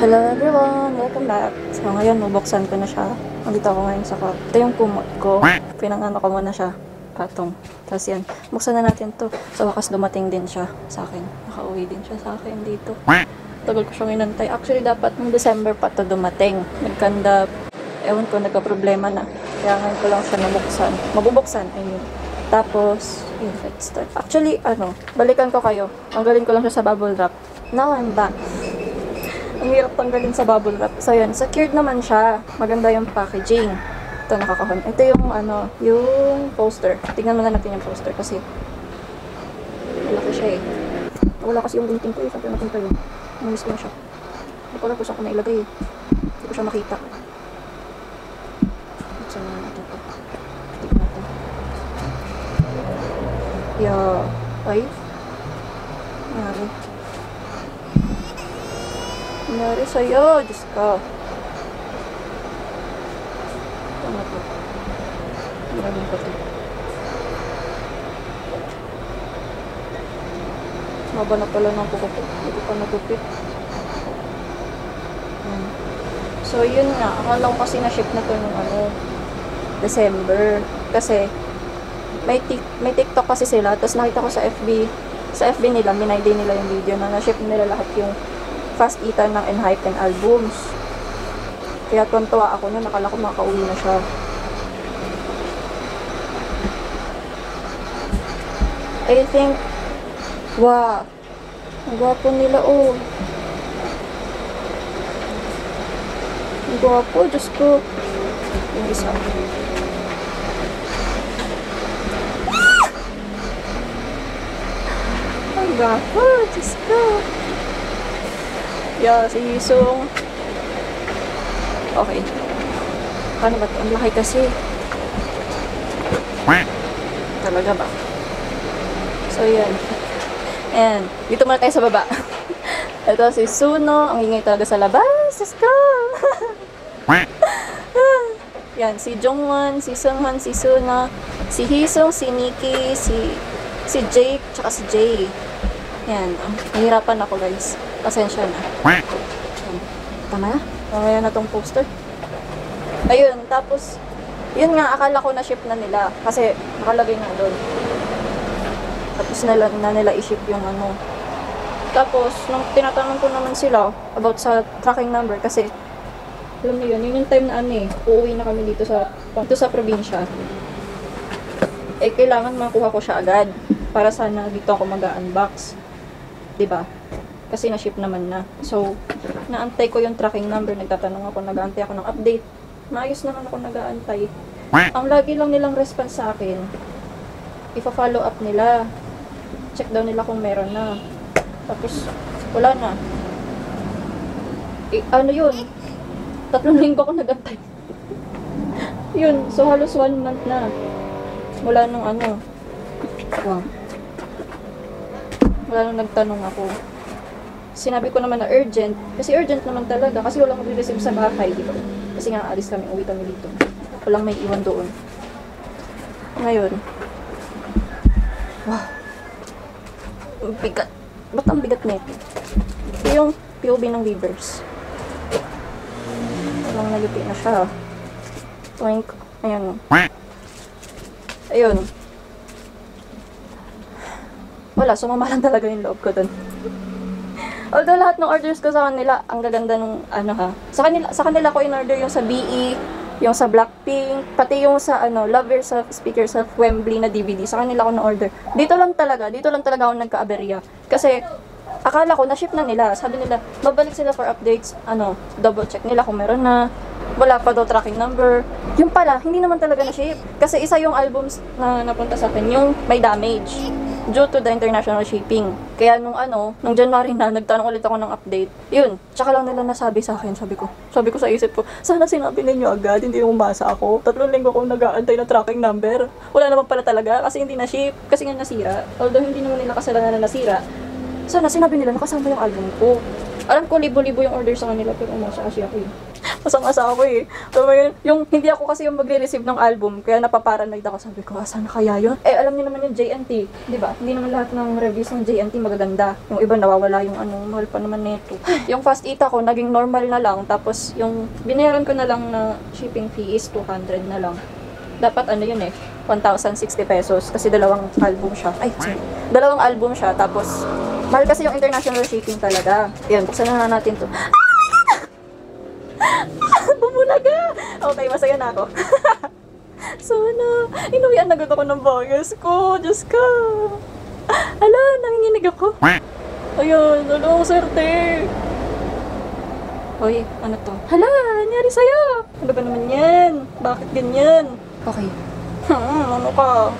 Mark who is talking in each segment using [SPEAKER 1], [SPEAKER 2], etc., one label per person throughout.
[SPEAKER 1] Hello everyone! Welcome back! So ngayon, bubuksan ko na siya. Nandito ako ngayon sa kwarto. Ito yung kumot ko. Pinangano ko muna siya. Patong. Tapos yan. Buksan na natin to. Sa wakas dumating din siya sa akin. Nakauwi din siya sa akin dito. Tagal ko siyang inantay. Actually, dapat ng December pa to dumating. Nagkanda, ewan ko, nagka-problema na. Kaya ngayon ko lang siya nabuksan. Mabubuksan, I mean. Tapos, yun, let's start. Actually, ano, balikan ko kayo. Tanggalin ko lang siya sa bubble wrap. Now I'm back. Ang hirap tanggalin sa bubble wrap. So, yun. Secured naman siya. Maganda yung packaging. Ito, nakakahon. Ito yung, ano, yung poster. Tingnan muna natin yung poster kasi malaki siya eh. Wala kasi yung gunting ko eh. Sabi natin kayo. Namiss ko na siya. Hindi ko alam kung saan ko nailagay eh. Hindi ko siya makita. Buksan na natin ito. Tignan natin. Yeah. Ay. Nangyari. Nangyari sa'yo. Diyos ka. Ano to? Maraming pati. Maba na pala ng kuko ko. Hindi pa nagupit. So, yun nga. Akala ko kasi na-ship na to nung ano, December. Kasi, may, tik- may TikTok kasi sila. Tapos nakita ko sa FB, sa FB nila, minayday nila yung video na na-ship nila lahat yung eater ng Enhypen albums. Kaya tuwan-tuwa ako na nakala ko makauwi na siya. I think, wow, ang gwapo nila, oh. Ang gwapo, Diyos ko. Yung isa. Ang gwapo, Diyos ko. Yeah, si Yisung. Okay. Paano ba? Ang laki kasi. Talaga ba? So, yan. And, dito muna tayo sa baba. Ito si Suno. Ang ingay talaga sa labas. Let's go! yan, si Jongwon, si Sunghan, si Suno, si Hisung, si Nikki, si si Jake, tsaka si Jay. Yan. ah, Nahihirapan ako guys. Pasensya na. Yan. Tama na? Mamaya na tong poster. Ayun, tapos, yun nga, akala ko na ship na nila. Kasi, nakalagay nga doon. Tapos nila, na nila i-ship yung ano. Tapos, nung tinatanong ko naman sila about sa tracking number, kasi, alam niyo yun, yun yung time na ano eh, uuwi na kami dito sa, dito sa probinsya. Eh, kailangan makuha ko siya agad. Para sana dito ako mag-unbox. 'Di ba? Kasi na-ship naman na. So, naantay ko yung tracking number. Nagtatanong ako, nag-aantay ako ng update. Maayos naman ako nag-aantay. Ang lagi lang nilang response sa akin, ipa-follow up nila. Check daw nila kung meron na. Tapos, wala na. Eh, ano yun? Tatlong linggo ako nag-antay. yun, so halos one month na. Wala nung ano. Wow. Wala nung nagtanong ako. Sinabi ko naman na urgent. Kasi urgent naman talaga. Kasi walang mag-receive sa bahay. Di ba? Kasi nga alis kami, uwi kami dito. Walang may iwan doon. Ngayon. Wow. Ang bigat. Ba't ang bigat nito? Ito yung POV ng Weavers. Walang nalupi na siya. Twink. Ayun. Ayun. Wala, sumama lang talaga yung loob ko dun. Although lahat ng orders ko sa kanila, ang gaganda nung ano ha. Sa kanila, sa kanila ko in-order yung sa BE, yung sa Blackpink, pati yung sa ano, Love Yourself, Speak Yourself, Wembley na DVD. Sa kanila ko na-order. Dito lang talaga, dito lang talaga ako nagka-aberya. Kasi, akala ko na-ship na nila. Sabi nila, babalik sila for updates. Ano, double check nila kung meron na. Wala pa daw tracking number. Yung pala, hindi naman talaga na-ship. Kasi isa yung albums na napunta sa akin, yung may damage due to the international shipping. Kaya nung ano, nung January na, nagtanong ulit ako ng update. Yun, tsaka lang nila nasabi sa akin, sabi ko. Sabi ko sa isip ko, sana sinabi ninyo agad, hindi umasa ako. Tatlong linggo akong nag-aantay ng tracking number. Wala naman pala talaga, kasi hindi na-ship, kasi nga nasira. Although hindi naman nila kasalanan na nasira, sana sinabi nila nakasama yung album ko. Alam ko, libo-libo yung order sa kanila, pero umasa kasi ako yun. Asang-asa ako eh. Alam mo yun, yung hindi ako kasi yung magre-receive ng album, kaya napaparanoid ako. Sabi ko, asan na kaya yun? Eh, alam niyo naman yung JNT, di ba? Hindi naman lahat ng reviews ng JNT magaganda. Yung iba nawawala yung ano, mahal pa naman nito. yung fast eat ako, naging normal na lang. Tapos, yung binayaran ko na lang na shipping fee is 200 na lang. Dapat ano yun eh, 1,060 pesos kasi dalawang album siya. Ay, sorry. Dalawang album siya, tapos mahal kasi yung international shipping talaga. Yan, buksan na natin to. Bumulaga! Okay, masaya na ako. Sana. Inuwian agad ako ng bias ko. Diyos ka. Ala, nanginginig ako. Ayun, ano, swerte. Hoy, ano to? Hala, nangyari sa'yo? Ano ba naman yan? Bakit ganyan? Okay. Hmm, ano ka?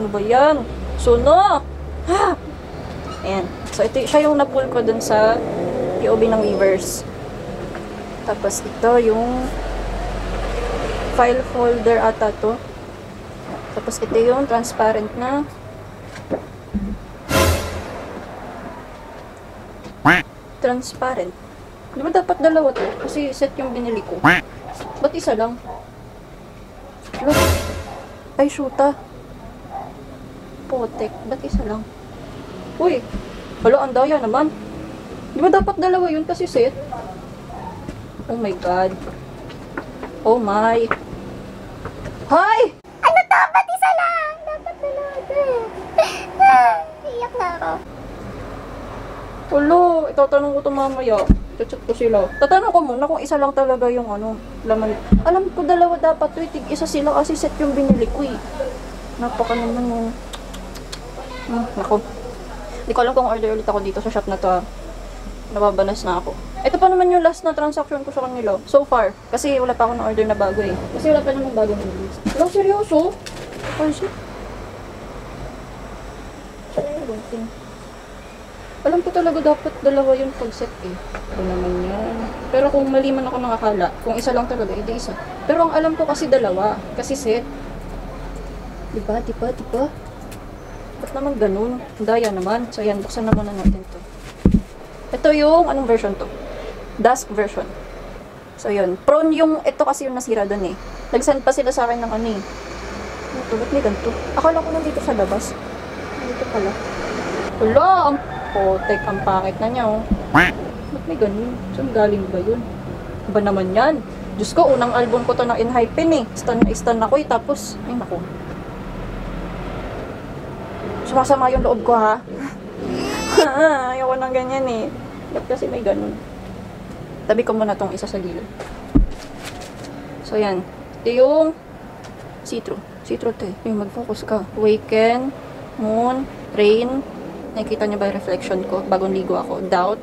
[SPEAKER 1] Ano ba yan? Suno! Ha! Ayan. So, ito, siya yung napull ko dun sa POB ng Weavers. Tapos, ito yung file folder ata to. Tapos, ito yung transparent na transparent. Di ba dapat dalawa to? Kasi set yung binili ko. Ba't isa lang? Look. Ay, shoota. Potek. Ba't isa lang? Uy. Hala, ang daya naman. Di ba dapat dalawa yun kasi set? Oh my god. Oh my. Hi!
[SPEAKER 2] Ano to? Ba't isa lang? Dapat dalawa to. Ah, Iyak na ako.
[SPEAKER 1] Ulo, itatanong ko ito mamaya. Chat ko sila. Tatanong ko muna kung isa lang talaga yung ano, laman. Alam ko dalawa dapat to, tig isa sila kasi set yung binili ko eh. Napaka naman yung... Hmm, nako. Hindi ko alam kung order ulit ako dito sa shop na to Nababanas na ako. Ito pa naman yung last na transaction ko sa kanila. So far. Kasi wala pa ako na order na bago eh. Kasi wala pa naman bagong release. Wala, seryoso? Gunting? Alam ko talaga dapat dalawa yung pag-set eh. Ito naman yan. Pero kung mali man ako nakakala, kung isa lang talaga, edi isa. Pero ang alam ko kasi dalawa. Kasi set. Diba, diba, diba? Ba't naman ganun? Daya naman. So yan, buksan na muna natin to. Ito yung, anong version to? Dusk version. So yun. Prone yung, ito kasi yung nasira dun eh. Nag-send pa sila sa akin ng ano eh. Ano to? Ba't may ganito? Akala ko nandito sa labas. Dito pala. Wala! Ang potek, ang pangit na niya oh. Ba't may ganun? Saan galing ba yun? Ba naman yan? Diyos ko, unang album ko to ng Enhypen eh. Stan na stan ako eh. Tapos, ay naku. Sumasama yung loob ko ha. Ayoko ng ganyan eh. Ba't kasi may ganun? Tabi ko muna tong isa sa gilid. So yan. Ito yung see-through. See-through to eh. Yung mag-focus ka. Awaken, moon, rain. Nakikita niyo ba yung reflection ko? Bagong ligo ako. Doubt.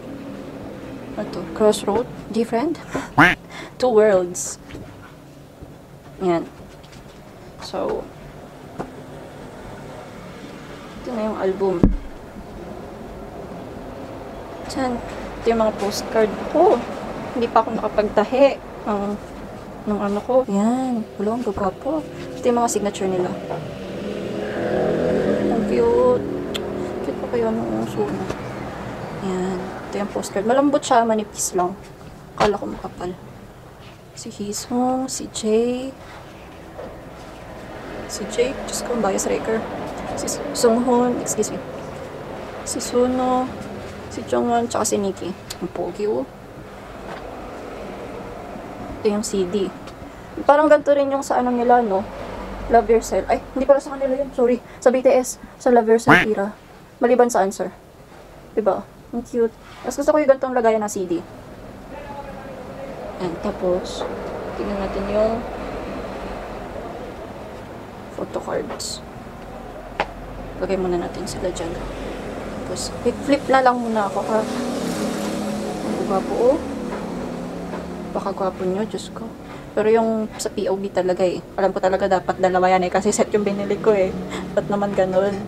[SPEAKER 1] Ano to? Crossroad. Different. Two worlds. Yan. So, ito na yung album. Diyan. Ito yung mga postcard ko. Hindi pa ako nakapagtahi ng, ng ano ko. Yan. Wala, ang gagwapo. Ito yung mga signature nila. Ang cute. Cute pa kayo ng uso na. Yan. Ito yung postcard. Malambot siya, manipis lang. Akala ko makapal. Si Hisong, si Jay. Si Jay, Diyos ko, bias raker. Si Sunghoon, excuse me. Si Suno, si Jongwon, tsaka si Nikki. Ang pogi, oh. Ito yung CD. Parang ganito rin yung sa ano nila, no? Love Yourself. Ay, hindi pala sa kanila yun. Sorry. Sa BTS. Sa Love Yourself era. Maliban sa answer. Diba? Ang cute. Mas gusto ko yung ganitong lagayan na CD. And tapos, tingnan natin yung photo cards. Lagay muna natin sila dyan. Tapos, flip na lang muna ako ha. Ang gwapo oh. Baka gwapo nyo, Diyos ko. Pero yung sa POV talaga eh. Alam ko talaga dapat dalawa yan eh. Kasi set yung binili ko eh. Ba't naman ganun?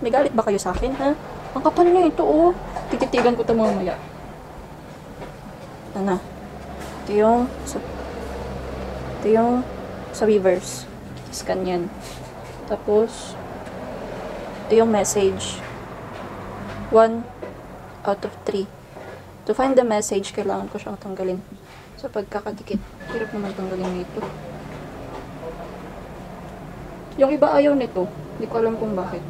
[SPEAKER 1] May galit ba kayo sa akin ha? Ang kapal niya ito oh. Tititigan ko ito mamaya. Ano? Ito yung sa, ito yung sa Weavers. Scan yan. Tapos, ito yung message. 1 out of 3. To find the message, kailangan ko siyang tanggalin. Sa pagkakadikit. Hirap naman tanggalin nito. Yung iba ayaw nito. Hindi ko alam kung bakit.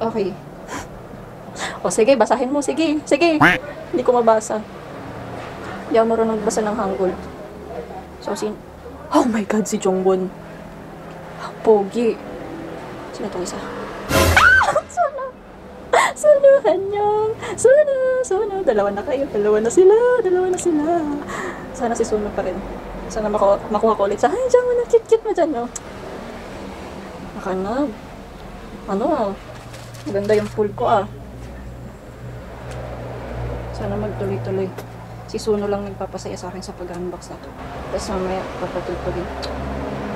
[SPEAKER 1] Okay. O sige, basahin mo. Sige, sige. Hindi ko mabasa. Hindi ako marunong magbasa ng Hangul. So, sin... Oh my God, si Jongbon. Pogi. Sino itong isa? Sana. Sunuhan niyo. Sunu, sunu. Dalawa na kayo. Dalawa na sila. Dalawa na sila. Sana si Sunu pa rin. Sana makuha, makuha ko ulit sa, ay, diyan mo na, cute-cute mo dyan, no? Nakanab. Ano? Maganda yung pool ko, ah. Sana magtuloy-tuloy. Si Suno lang nagpapasaya sa akin sa pag-unbox na to. Tapos mamaya, papatulpugin.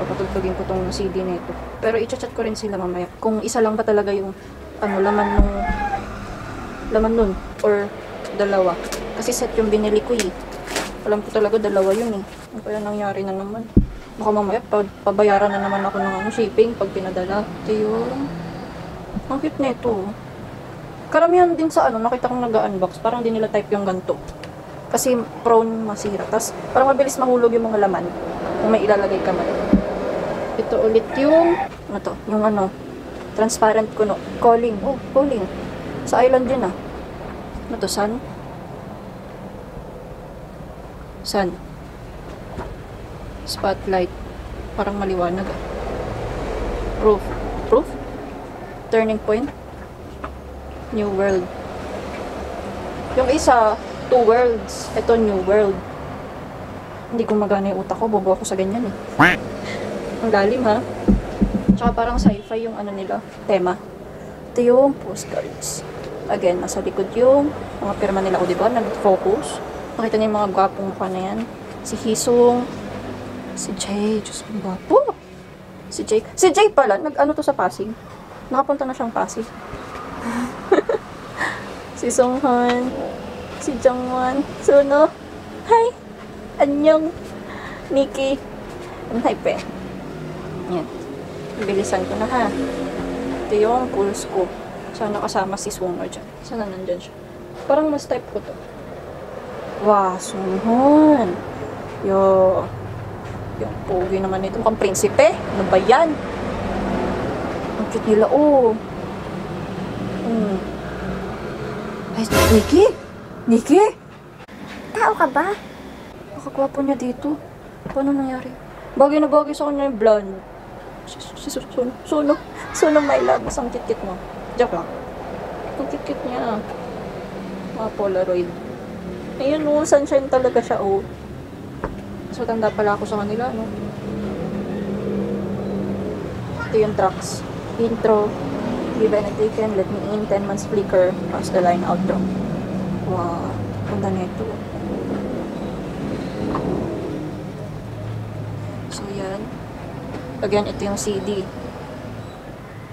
[SPEAKER 1] Papatulpugin ko tong CD na ito. Pero i-chat ko rin sila mamaya. Kung isa lang ba talaga yung ano, laman nung laman nun. Or dalawa. Kasi set yung binili ko eh. Alam ko talaga dalawa yun eh. Ano kaya nangyari na naman? Baka mamaya pa, pabayaran na naman ako ng ano, shipping pag pinadala. Yun. Ang cute na ito. oh. Karamihan din sa ano, nakita kong nag-unbox, parang di nila type yung ganito. Kasi prone masira. Tapos parang mabilis mahulog yung mga laman kung may ilalagay ka man. Ito ulit yung, ano to, yung ano, transparent kuno. Calling. Oh, calling. Sa island din ah. Ano to, sun? Sun. Spotlight. Parang maliwanag ah. Proof. Proof? Turning point? New world. Yung isa, two worlds. Ito, new world. Hindi ko magana yung utak ko. Bobo ako sa ganyan eh. Ang lalim ha. Tsaka parang sci-fi yung ano nila, tema. Ito yung postcards. Again, nasa likod yung mga pirma nila. O diba, nag-focus. Nakita niyo yung mga gwapong mukha na yan. Si Hisong. Si Jay. Diyos ko, gwapo. Si Jake. Si Jay pala, nag-ano to sa Pasig. Nakapunta na siyang Pasig. si Songhan. Si Jongwon. Suno. Hi. Anyong. Nikki. Ang hype eh. Yan. Bilisan ko na ha. Ito yung pulse ko. Sana kasama si Suno dyan. Sana nandyan siya. Parang mas type ko to. Wow, Sunhon. Yo. Yung pogi naman nito. Mukhang prinsipe. Ano ba yan? Ang cute nila, oh. Hmm. Ay, Nikki? Nikki?
[SPEAKER 2] Tao ka ba?
[SPEAKER 1] Nakakwapo niya dito. Paano nangyari? Bagay na bagay sa kanya yung blonde. Si, si, si, Suno. Suno. Suno, my love. Mas ang kit-kit mo. Joke lang. Ang kit-kit niya. Mga Polaroid. Ayun, oh. Sunshine talaga siya, oh. So, tanda pala ako sa kanila, no? Ito yung tracks. Intro. And taken. Let me in. 10 months flicker. Pass the line outro. Wow. Ganda na ito. So, yan. Again, ito yung CD.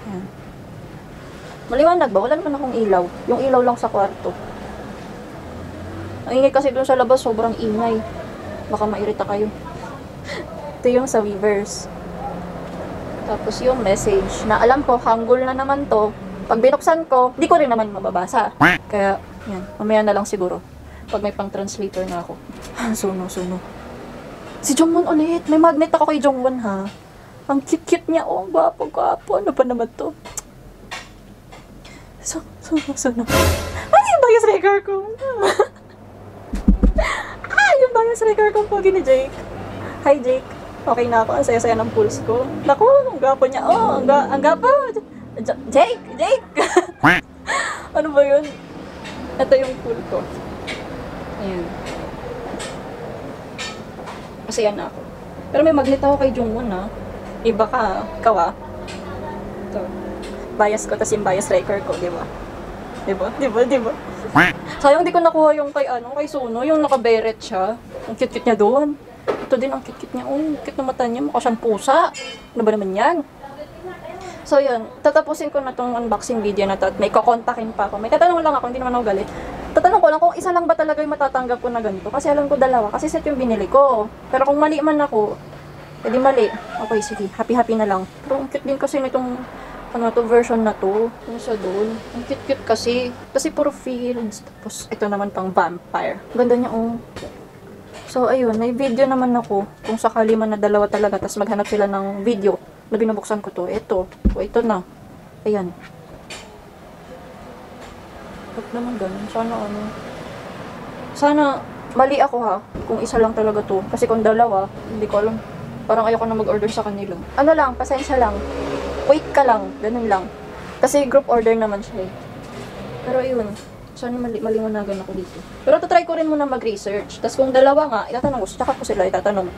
[SPEAKER 1] Yan. Maliwanag ba? Wala naman akong ilaw. Yung ilaw lang sa kwarto. Ang ingay kasi dun sa labas, sobrang ingay. Baka mairita kayo. ito yung sa Weavers. Tapos yung message na alam ko, Hangul na naman to. Pag binuksan ko, di ko rin naman mababasa. Kaya, yan. Mamaya na lang siguro. Pag may pang-translator na ako. suno, suno. Si Jongwon ulit. May magnet ako kay Jongwon, ha? Ang cute-cute niya. Oh, ang gwapo-gwapo. Ano pa naman to? So, suno, suno. Ano yung bias record ko? ah, yung bias record ko pogi ni Jake. Hi, Jake. Okay na ako. Ang saya-saya ng pulse ko. Naku, ang gwapo niya. Oh, ang, ga ang gwapo. J- Jake! Jake! ano ba yun? Ito yung pool ko. Ayan. Masaya na ako. Pero may magnet ako kay Jungwon ha. Iba ka. Ikaw ha. Bias ko, tas yung bias striker ko, di ba? Di ba? Di ba? Di ba? Sayang di ko nakuha yung kay ano, kay Suno, yung naka-beret siya. Ang cute-cute niya doon. Ito din ang cute-cute niya. Oh, cute na mata niya. Mukha siyang pusa. Ano ba naman yan? So yun, tatapusin ko na tong unboxing video na to at may kukontakin pa ako. May tatanong lang ako, hindi naman ako galit. Tatanong ko lang kung isa lang ba talaga yung matatanggap ko na ganito. Kasi alam ko dalawa, kasi set yung binili ko. Pero kung mali man ako, edi mali. Okay, sige, happy-happy na lang. Pero ang cute din kasi nitong ano to, version na to. Ano siya doon? Ang cute-cute kasi. Kasi puro fields. Tapos, ito naman pang vampire. Ganda niya, oh. So, ayun, may video naman ako. Kung sakali man na dalawa talaga, tapos maghanap sila ng video na binubuksan ko to. Ito. O, ito na. Ayan. Huwag naman ganun. Sana ano. Sana, mali ako ha. Kung isa lang talaga to. Kasi kung dalawa, hindi ko alam. Parang ayoko na mag-order sa kanila. Ano lang, pasensya lang. Wait ka lang. Ganun lang. Kasi group order naman siya eh. Pero yun, sana mali maliwanagan ako dito. Pero try ko rin muna mag-research. Tapos kung dalawa nga, itatanong ko, tsaka ko sila itatanong.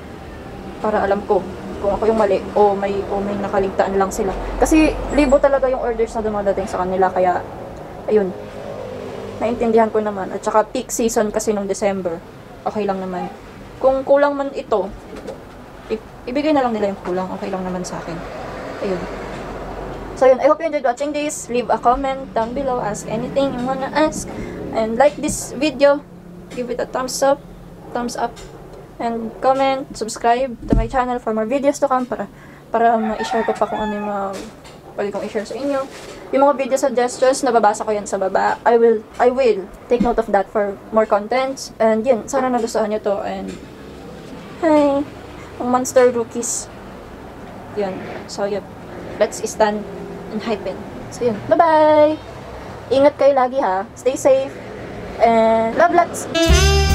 [SPEAKER 1] Para alam ko kung ako yung mali o may o may nakaligtaan lang sila. Kasi libo talaga yung orders na dumadating sa kanila kaya ayun. Naintindihan ko naman. At saka peak season kasi nung December. Okay lang naman. Kung kulang man ito, ibigay na lang nila yung kulang. Okay lang naman sa akin. Ayun. So yun, I hope you enjoyed watching this. Leave a comment down below. Ask anything you wanna ask. And like this video. Give it a thumbs up. Thumbs up. And comment, subscribe to my channel for more videos to come para para ma-share ko pa kung ano yung mga pwede kong i-share sa inyo. Yung mga video suggestions, nababasa ko yan sa baba. I will, I will take note of that for more contents. And yun, sana nagustuhan nyo to. And, hi, Monster Rookies. Yun. So, yun. Let's stand and hype it. So, yun. Bye-bye! Ingat kayo lagi ha. Stay safe. And love lots!